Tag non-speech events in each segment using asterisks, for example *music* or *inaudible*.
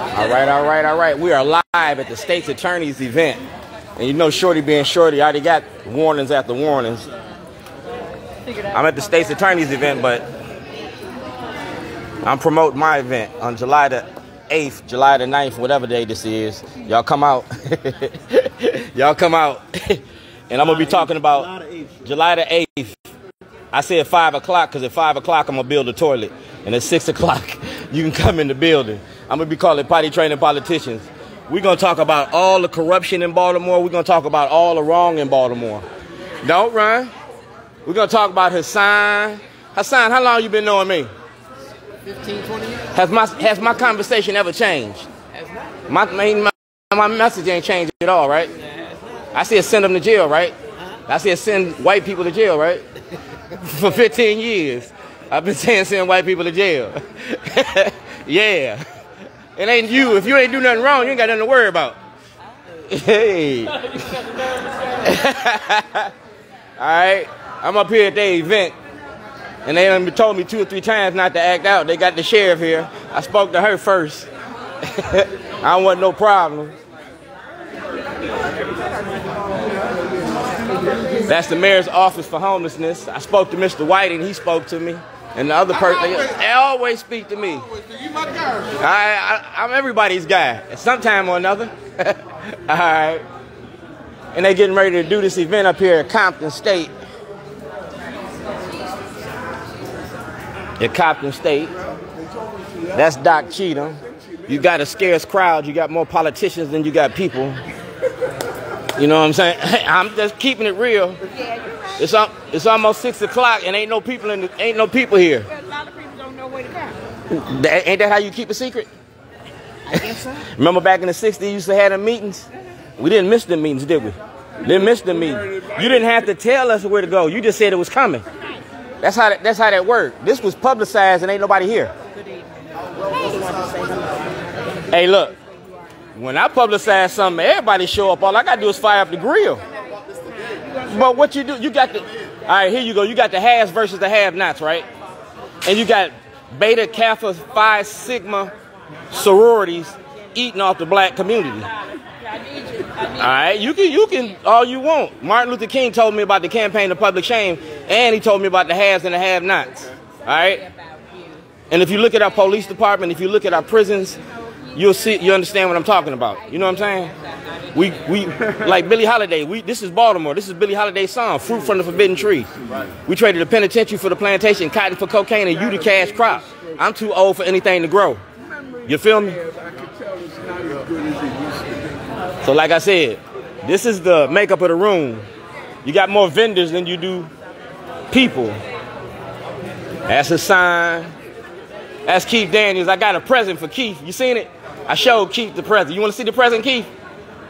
All right, all right, all right. We are live at the state's attorney's event. And you know Shorty being Shorty, I already got warnings after warnings. I'm at the state's attorney's event, but I'm promoting my event on July the 8th, July the 9th, whatever day this is. Y'all come out. *laughs* Y'all come out. *laughs* and I'm going to be talking about July the 8th. I said 5 o'clock because at 5 o'clock I'm going to build a toilet. And at 6 o'clock, *laughs* you can come in the building. I'm going to be calling potty training politicians. We're going to talk about all the corruption in Baltimore. We're going to talk about all the wrong in Baltimore. Don't run. We're going to talk about Hassan. Hassan, how long you been knowing me? 15, 20 years? Has my, has my conversation ever changed? Has not. My, my, my message ain't changed at all, right? I said send them to jail, right? I said send white people to jail, right? *laughs* For 15 years. I've been saying send white people to jail. *laughs* yeah. It ain't you. If you ain't do nothing wrong, you ain't got nothing to worry about. Hey. *laughs* All right. I'm up here at the event. And they done told me two or three times not to act out. They got the sheriff here. I spoke to her first. *laughs* I don't want no problem. That's the mayor's office for homelessness. I spoke to Mr. White and he spoke to me. And the other person, they, they always speak to me. I, I, I'm everybody's guy sometime or another. *laughs* All right. And they getting ready to do this event up here at Coppin State. At Coppin State. That's Doc Cheatham. You got a scarce crowd. You got more politicians than you got people. You know what I'm saying? I'm just keeping it real. Yeah, you're up. It's almost six o'clock and ain't no people in. The, ain't no people here. A lot of people don't know where to go. That- Ain't that how you keep a secret? I guess so. Remember back in the 60s, you used to have them meetings? We didn't miss the meetings, did we? Didn't miss the meetings. You didn't have to tell us where to go. You just said it was coming. That's how that, that's how that worked. This was publicized and ain't nobody here. Good evening. Just wanted to say hello. Hey, look. When I publicize something, everybody show up. All I gotta do is fire up the grill. But what you do, you got the. All right, here you go. You got the haves versus the have-nots, right? And you got Beta Kappa Phi Sigma sororities eating off the black community. All right, you can you can all you want. Martin Luther King told me about the campaign of public shame, and he told me about the haves and the have-nots. All right, and if you look at our police department, if you look at our prisons, you'll see you understand what I'm talking about. You know what I'm saying? We we *laughs* like Billie Holiday. We this is Baltimore. This is Billie Holiday's song, "Fruit from the Forbidden Tree." We traded the penitentiary for the plantation, cotton for cocaine, and you the cash crop. I'm too old for anything to grow. You feel me? So like I said, this is the makeup of the room. You got more vendors than you do people. That's a sign. That's Keith Daniels. I got a present for Keith. You seen it? I showed Keith the present. You want to see the present, Keith?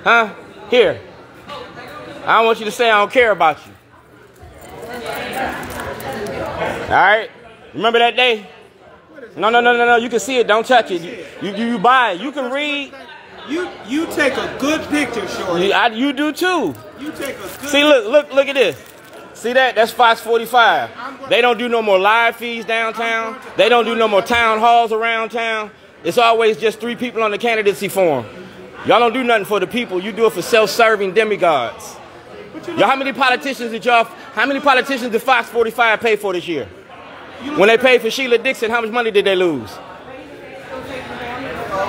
Huh? Here. I don't want you to say I don't care about you. All right? Remember that day? No, no, no, no, no. You can see it. Don't touch it. You, you, you buy it. You can read. You you take a good picture, Shorty. You, I, you do too. You take a good See, look, look, look at this. See that? That's Fox 45. They don't do no more live feeds downtown. They don't do no more town halls around town. It's always just three people on the candidacy form. Y'all don't do nothing for the people. You do it for self-serving demigods. Y'all, how many politicians did y'all? How many politicians did Fox 45 pay for this year? When they paid for Sheila Dixon, how much money did they lose?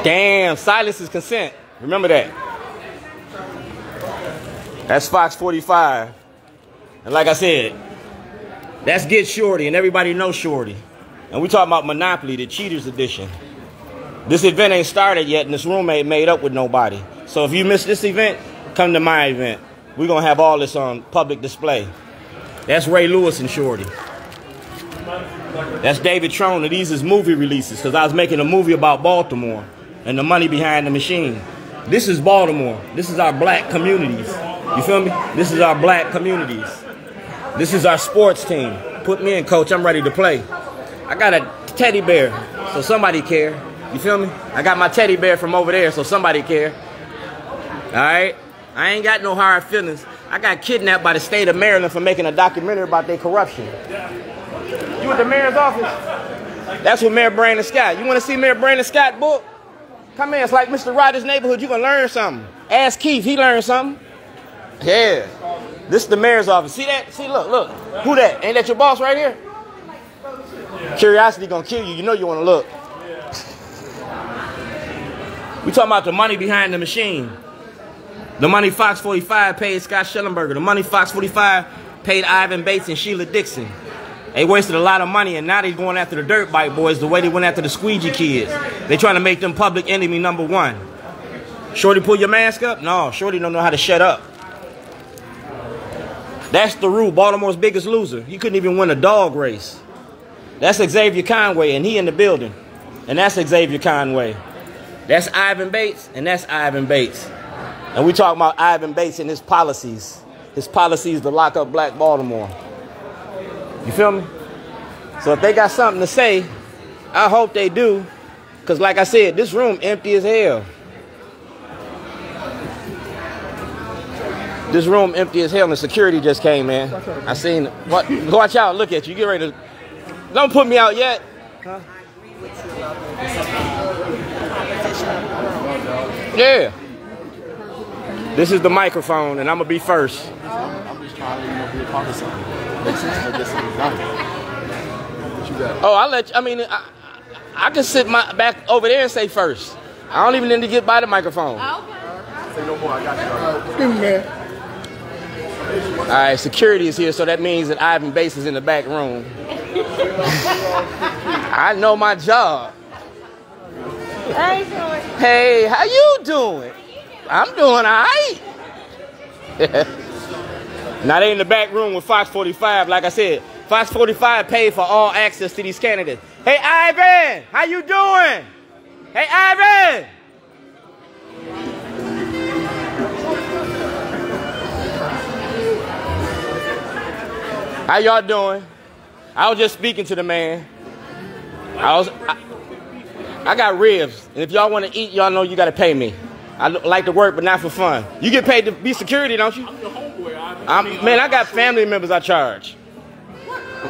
Damn, silence is consent. Remember that. That's Fox 45. And like I said, that's Get Shorty, and everybody knows Shorty. And we talking about Monopoly, the Cheaters Edition. This event ain't started yet, and this room ain't made up with nobody. So if you miss this event, come to my event. We're gonna have all this on public display. That's Ray Lewis and Shorty. That's David Trone, these is movie releases, because I was making a movie about Baltimore and the money behind the machine. This is Baltimore. This is our black communities. You feel me? This is our black communities. This is our sports team. Put me in, coach. I'm ready to play. I got a teddy bear, so somebody care. You feel me? I got my teddy bear from over there, so somebody care. All right? I ain't got no hard feelings. I got kidnapped by the state of Maryland for making a documentary about their corruption. You at the mayor's office? That's what Mayor Brandon Scott. You want to see Mayor Brandon Scott book? Come in. It's like Mr. Rogers' neighborhood. You gonna learn something. Ask Keith. He learned something. Yeah. This is the mayor's office. See that? See, look, look. Who that? Ain't that your boss right here? Curiosity gonna kill you. You know you wanna look. We talking about the money behind the machine. The money Fox 45 paid Scott Shellenberger. The money Fox 45 paid Ivan Bates and Sheila Dixon. They wasted a lot of money, and now they're going after the dirt bike boys the way they went after the squeegee kids. They trying to make them public enemy number one. Shorty, pull your mask up? No, Shorty don't know how to shut up. That's the rule. Baltimore's biggest loser. He couldn't even win a dog race. That's Xavier Conway, and he in the building. And that's Xavier Conway. That's Ivan Bates, and that's Ivan Bates. And we talking about Ivan Bates and his policies. His policies to lock up black Baltimore. You feel me? So if they got something to say, I hope they do. Because like I said, this room empty as hell. This room empty as hell and security just came in. I seen what watch out, look at you. Get ready to don't put me out yet. Huh? Yeah. This is the microphone, and I'm gonna be first. I'm just trying to be a part of something. Oh, I let you, I mean, I, I can sit my back over there and say first. I don't even need to get by the microphone. Oh, say no more. I got you. All right, security is here, so that means that Ivan Bates is in the back room. *laughs* I know my job. Hey, how you doing? I'm doing all right. *laughs* now they in the back room with Fox 45. Like I said, Fox 45 paid for all access to these candidates. Hey, Ivan, how you doing? Hey, Ivan. How y'all doing? I was just speaking to the man. I was, I, I got ribs, and if y'all want to eat, y'all know you got to pay me. I like to work, but not for fun. You get paid to be security, don't you? I'm your homeboy. I'm, man, I got family members I charge.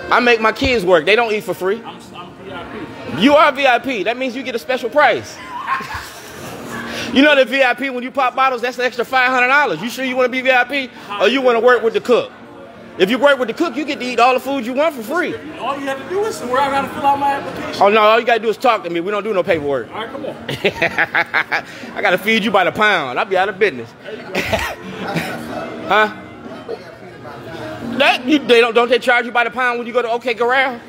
I make my kids work. They don't eat for free. I'm, I'm VIP. You are VIP. That means you get a special price. *laughs* You know the VIP when you pop bottles, that's an extra five hundred dollars. You sure you want to be VIP, or you want to work with the cook? If you work with the cook, you get to eat all the food you want for free. All you have to do is where I gotta fill out my application. Oh no, all you gotta do is talk to me. We don't do no paperwork. All right, come on. *laughs* I gotta feed you by the pound. I'll be out of business. *laughs* huh? That you, they don't don't they charge you by the pound when you go to OK Corral?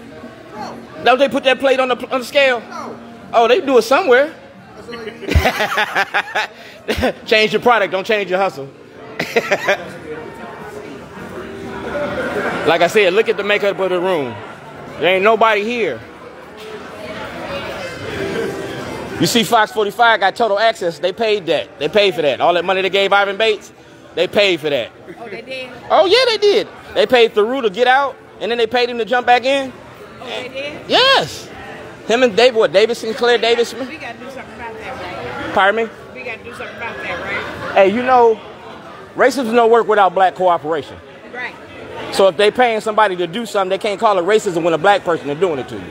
No. Don't they put that plate on the on the scale? Oh, they do it somewhere. *laughs* change your product, don't change your hustle. Like I said, look at the makeup of the room. There ain't nobody here. You see, Fox 45 got total access. They paid that. They paid for that. All that money they gave Ivan Bates, they paid for that. Oh, they did? Oh yeah, they did. They paid Thiru to get out, and then they paid him to jump back in. Oh, they did? Yes. Him and David, what? David Sinclair, David Smith. We got to do something about that, right? Pardon me. We got to do something about that, right? Hey, you know, racism don't work without black cooperation. So if they paying somebody to do something, they can't call it racism when a black person is doing it to you.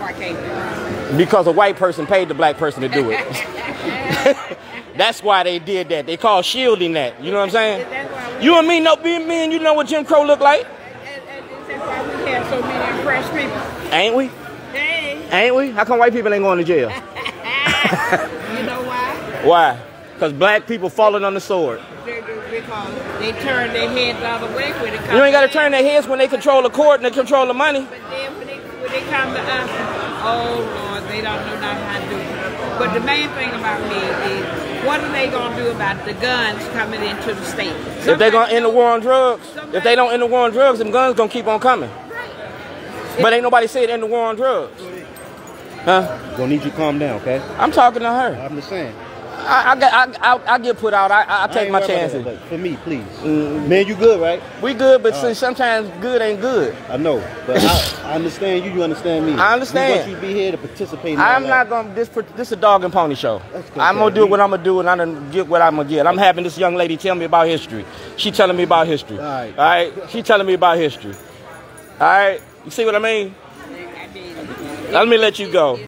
I can't. Because a white person paid the black person to do it. *laughs* That's why they did that. They call shielding that. You know what I'm saying? That's why we, You and me know, me and you know what Jim Crow look like, that's why we have so many impressed people. ain't we? Hey, Ain't we? How come white people ain't going to jail? *laughs* you know why? Why? Because black people falling on the sword. They- they- Because they turn their heads all the way when it comes You ain't got to turn their heads when they control the court and they control the money. But then when they, when they come to us, oh Lord, they don't know not how to do it. But the main thing about me is, what are they gonna do about the guns coming into the state? If they're gonna end the war on drugs, if they don't end the war on drugs, them guns gonna keep on coming. Right. But ain't nobody said end the war on drugs. Huh? Gonna need you to calm down, okay? I'm talking to her. I'm just saying. I, I, I, I, I get put out. I, I, I I take my chances. that, for me, please. Man, you good, right? We good, but uh. see, sometimes good ain't good. I know, but I, I understand you. You understand me. *laughs* I understand. We want you to be here to participate. In I'm not life. gonna this this a dog and pony show. Okay. I'm gonna do what I'm gonna do, and I'm gonna get what I'm gonna get. I'm having this young lady tell me about history. She telling me about history. All right. All right. She telling me about history. All right. You see what I mean, Let me let you go.